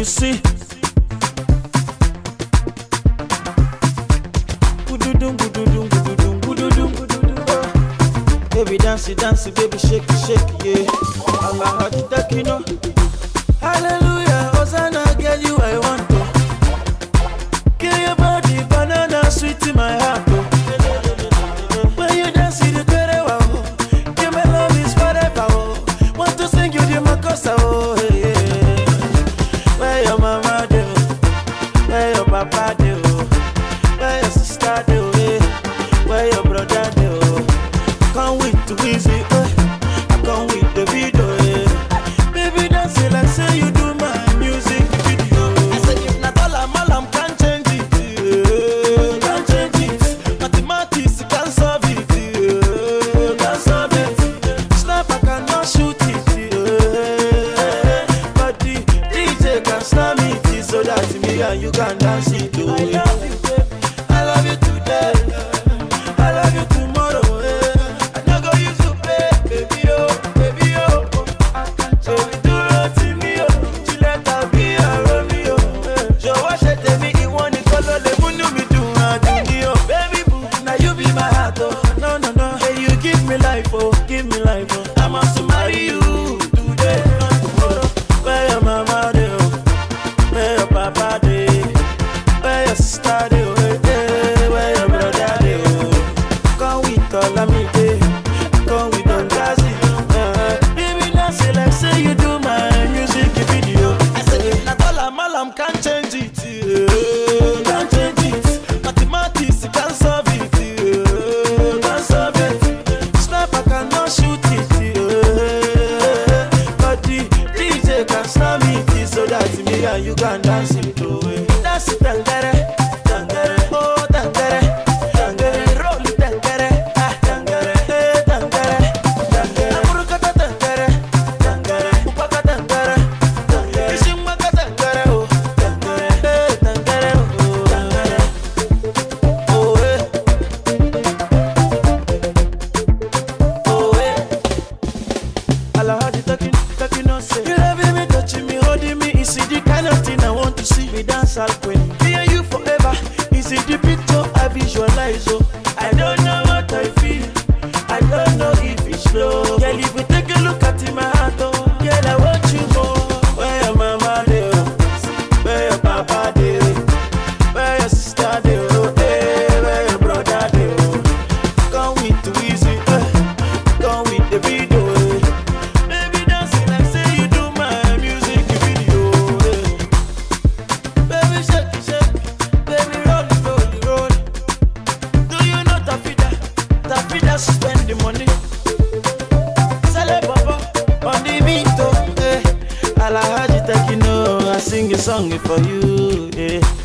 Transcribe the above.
you see. Gududum, gududum, gududum, gududum, gududum. Baby, dance, dance, baby, shake, shake, yeah. Allah, hot, you know. Hallelujah, Hosanna, girl, you I want to. Kill your body, banana, sweet in my heart. and dancing. You can Snap me so that me and you can dance it away. That's it, Tangere. Is it the kind of thing I want to see me dance out when? Hear you forever. Is it the picture I visualize? Oh. fit just spend the money. On eh. the I sing a song for you. Eh.